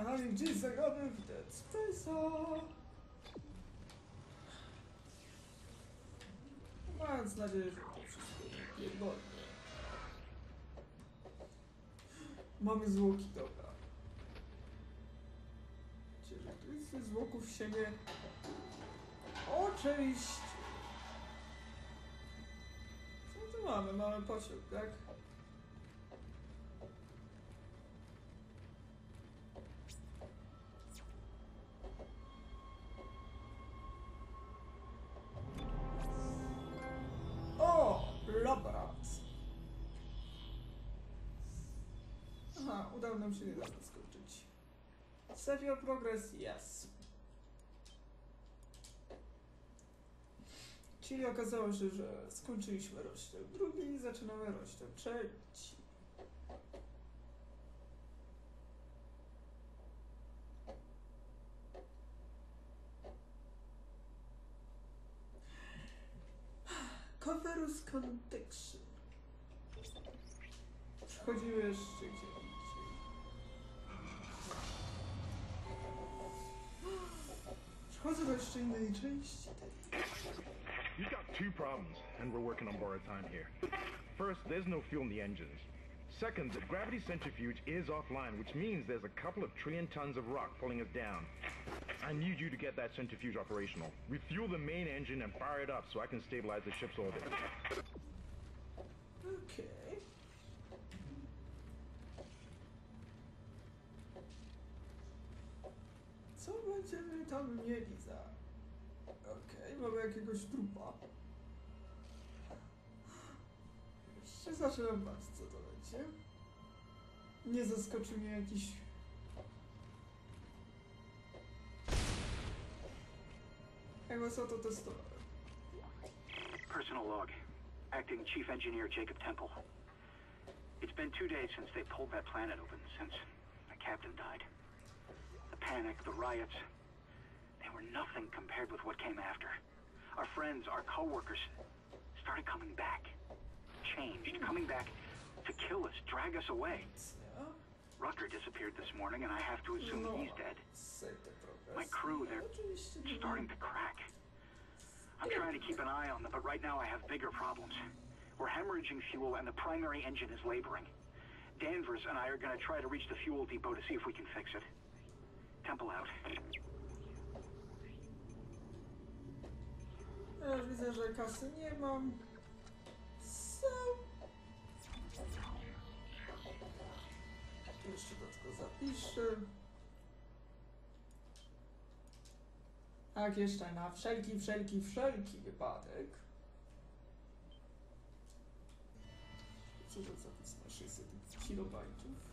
Aha, gdzieś zagramy w Dead Space'a. Mając nadzieję, że to wszystko nie pierdolnie. Mamy zwłoki, dobra. Czy że któryś ze zwłoków się nie... Oczywiście. Co tu mamy? Mamy pociąg, tak? Udało nam się niedawno skończyć. Serial Progress, yes. Czyli okazało się, że skończyliśmy rozdział drugi i zaczynamy rozdział trzeci. Coverus Contection. Przechodzimy jeszcze gdzie Jeszcze innej części tej. You've got two problems, and we're working on borrowed time here. First, there's no fuel in the engines. Second, the gravity centrifuge is offline, which means there's a couple of trillion tons of rock pulling us down. I need you to get that centrifuge operational. Refuel the main engine and fire it up so I can stabilize the ship's orbit. Okej. Co będziemy tam mieli za... Okej, mamy jakiegoś trupa. Się zaczynam bać, co to będzie. Nie zaskoczy mnie jakiś... Chyba co to testowałem. Personal log. Acting Chief Engineer Jacob Temple. It's been two days since they pulled that planet open, since the captain died. Panic, the riots, they were nothing compared with what came after. Our friends, our co-workers, started coming back. Changed, hmm. coming back to kill us, drag us away. Ja? Rutger disappeared this morning, and I have to assume No, he's dead. save the progress. My crew, they're starting to crack. I'm trying to keep an eye on them, but right now I have bigger problems. We're hemorrhaging fuel and the primary engine is laboring. Danvers and I are going to try to reach the fuel depot to see if we can fix it. Temple out. Ja już widzę, że kasy nie mam. So... Jeszcze tylko zapiszę. Tak, jeszcze na wszelki, wszelki, wszelki wypadek. Co to na 600 kilobajtów?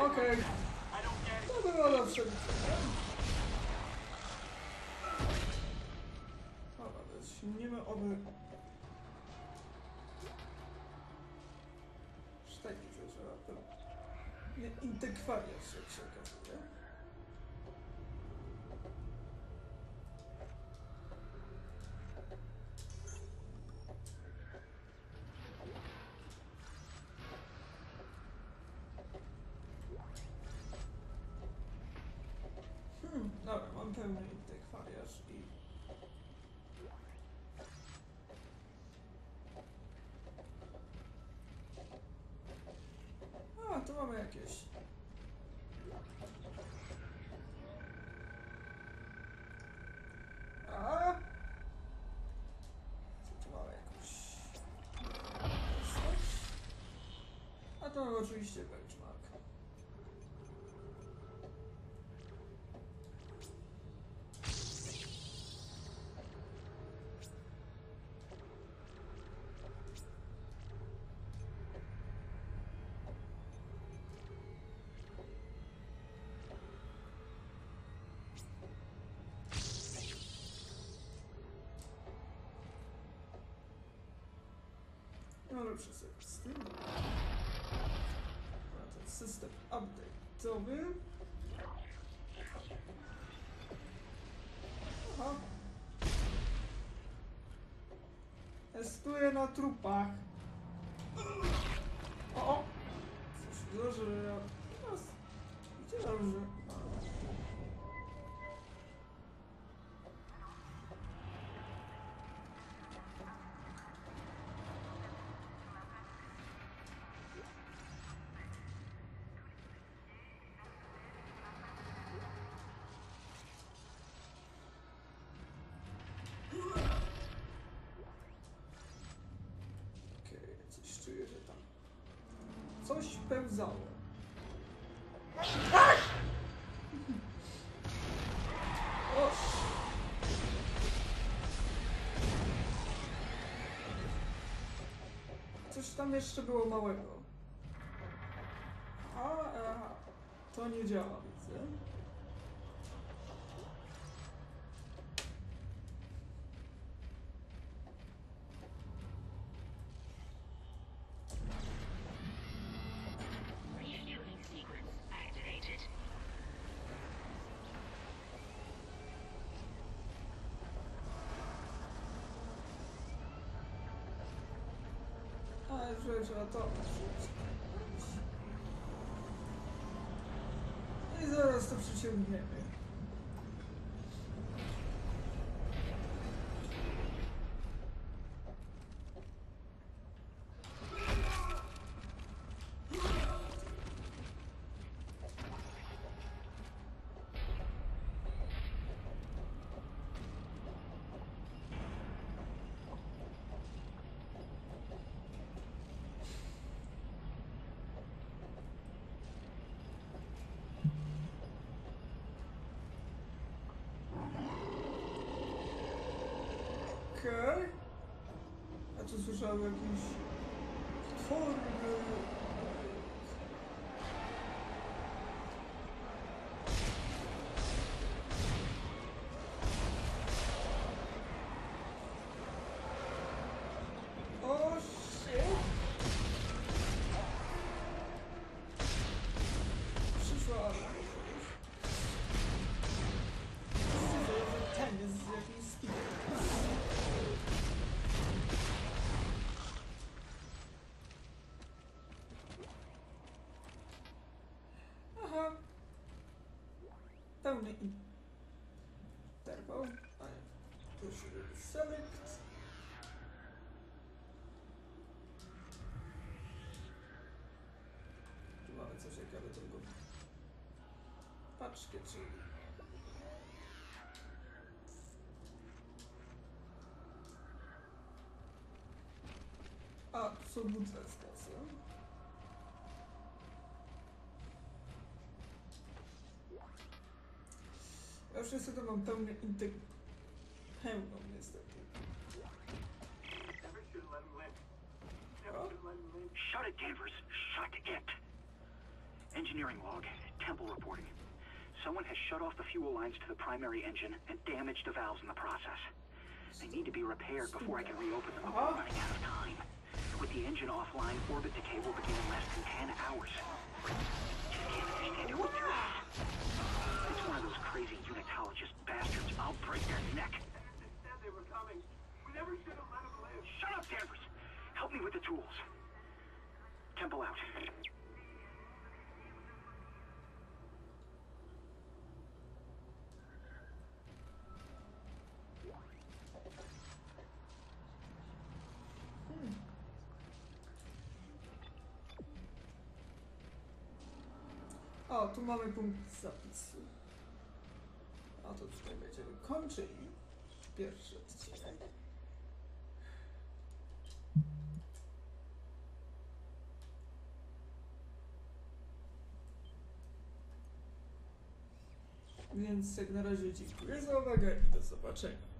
Okej, like that? I don't get it. to było na wszelki. Dobra, więc silnimy oby... Widzę, że na pewno... Nie, intekwariat się, się okazuje. pełny antykwariasz i... A, tu mamy jakieś... A? Co. A to oczywiście benchmark. Lepszy sobie z tym. A ten system update'owy. Aha. Testuję na trupach. O! Coś dużo. Gdzie dobrze? Coś pełzało. Ach! O! Coś tam jeszcze było małego. A, aha. To nie działa, widzę. A, że trzeba to odrzucić. I zaraz to przyciągniemy. Słyszałem jakiś. Pełny interwał. A nie. Tu select. Tu mamy coś ciekawe tylko. Paczkę, czyli A, tu są butle już niestety mam pełny. Pełną niestety. Never should have let him live. Never should have let him live. Shut it, Danvers. Shut it. Engineering log. Temple reporting. Someone has shut off the fuel lines to the primary engine and damaged the valves in the process. They need to be repaired before I can reopen them. We're running out of time. With the engine offline, orbit decay will begin in less than 10 hours. Just can't understand we I'll break their neck. They said they were coming. We never should have let them live. Shut up, Danvers! Help me with the tools. Temple out. O, tu mamy punkt zapisu. A to przynajmniej będziemy kończyli pierwszy odcinek. Więc jak na razie dziękuję za uwagę i do zobaczenia.